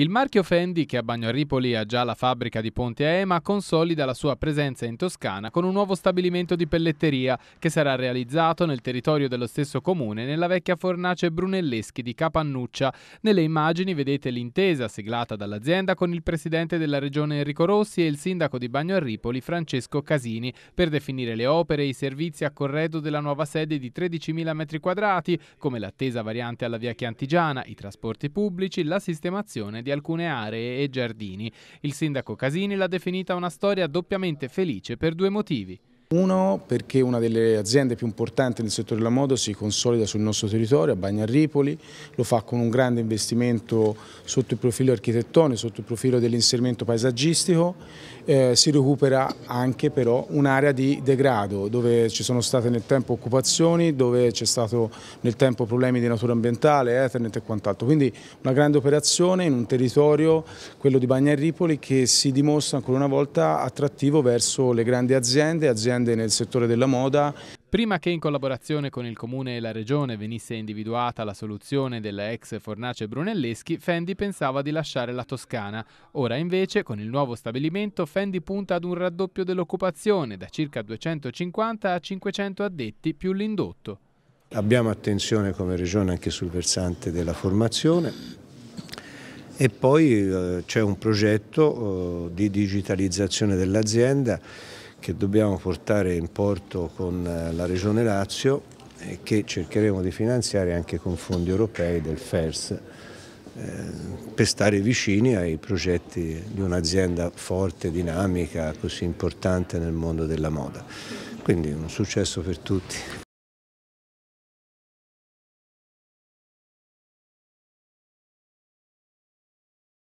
Il marchio Fendi, che a Bagnaripoli ha già la fabbrica di Ponte a Ema, consolida la sua presenza in Toscana con un nuovo stabilimento di pelletteria che sarà realizzato nel territorio dello stesso comune, nella vecchia fornace Brunelleschi di Capannuccia. Nelle immagini vedete l'intesa siglata dall'azienda con il presidente della regione Enrico Rossi e il sindaco di Bagnaripoli Francesco Casini per definire le opere e i servizi a corredo della nuova sede di 13.000 m2, come l'attesa variante alla via Chiantigiana, i trasporti pubblici, la sistemazione di di alcune aree e giardini. Il sindaco Casini l'ha definita una storia doppiamente felice per due motivi. Uno perché una delle aziende più importanti nel settore della moda si consolida sul nostro territorio, a Bagnarripoli, lo fa con un grande investimento sotto il profilo architettonico, sotto il profilo dell'inserimento paesaggistico, eh, si recupera anche però un'area di degrado dove ci sono state nel tempo occupazioni, dove c'è stato nel tempo problemi di natura ambientale, Ethernet e quant'altro. Quindi una grande operazione in un territorio, quello di Bagnarripoli, che si dimostra ancora una volta attrattivo verso le grandi aziende, aziende aziende nel settore della moda. Prima che in collaborazione con il Comune e la Regione venisse individuata la soluzione della ex fornace Brunelleschi, Fendi pensava di lasciare la Toscana. Ora invece, con il nuovo stabilimento, Fendi punta ad un raddoppio dell'occupazione, da circa 250 a 500 addetti più l'indotto. Abbiamo attenzione come Regione anche sul versante della formazione e poi eh, c'è un progetto eh, di digitalizzazione dell'azienda che dobbiamo portare in porto con eh, la Regione Lazio e che cercheremo di finanziare anche con fondi europei del FERS eh, per stare vicini ai progetti di un'azienda forte, dinamica, così importante nel mondo della moda. Quindi un successo per tutti.